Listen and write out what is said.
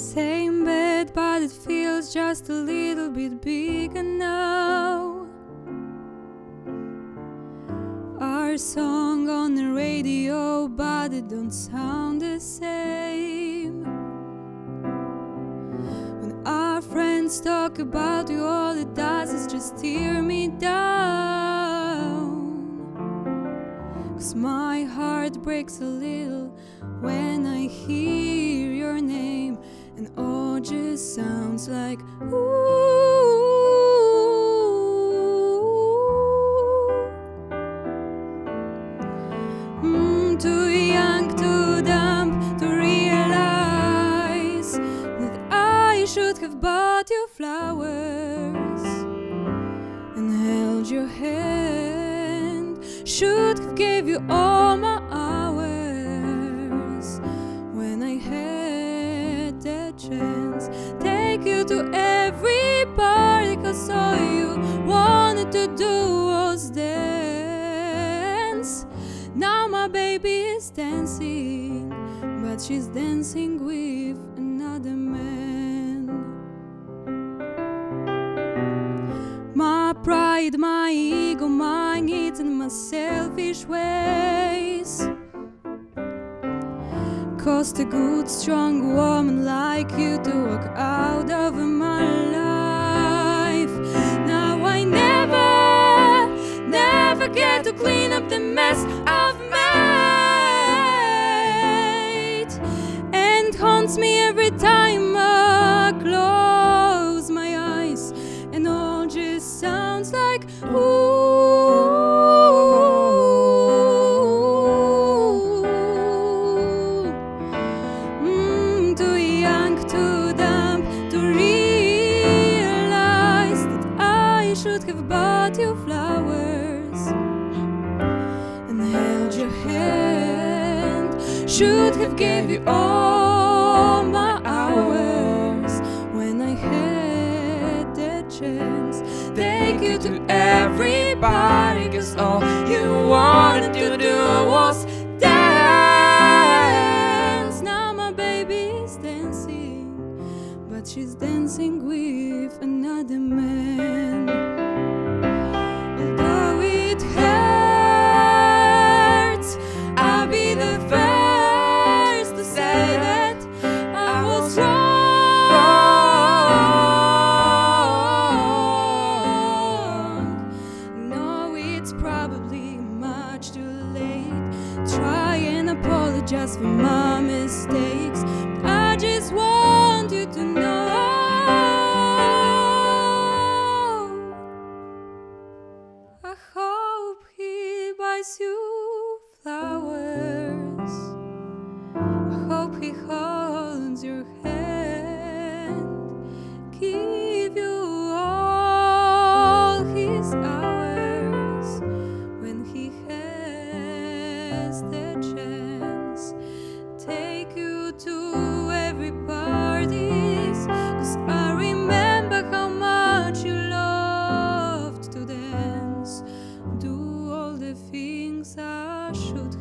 Same bed, but it feels just a little bit bigger now. Our song on the radio, but it don't sound the same. When our friends talk about you, all it does is just tear me down. Cause my heart breaks a little when I hear your name, sounds like ooh. Mm, too young, too dumb to realize that I should have bought you flowers and held your hand. Should have gave you all my every party, cause all you wanted to do was dance. Now my baby is dancing, but she's dancing with another man. My pride, my ego, my needs, and my selfish ways cost a good, strong woman like have bought you flowers and held your hand. Should have gave you all my hours when I had the chance. Take you to every party, cause all you wanted to do was dance. Now my baby's dancing, but she's dancing with another man. Although it hurts, I'll be the first to say that I was wrong. No, it's probably much too late. Try and apologize for my mistakes. The things I should